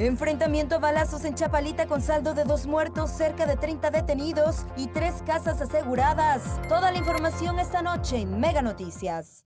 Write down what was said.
Enfrentamiento a balazos en Chapalita con saldo de dos muertos, cerca de 30 detenidos y tres casas aseguradas. Toda la información esta noche en Mega Noticias.